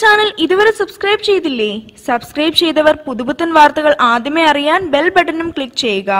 Channel ഇതുവരെ subscribe ചെയ്തില്ലേ? Subscribe ചെയ്തവർ പുതുപുത്തൻ വാർത്തകൾ ആദ്യമേ അറിയാൻ ബെൽ ബട്ടണും ക്ലിക്ക് ചെയ്യുക.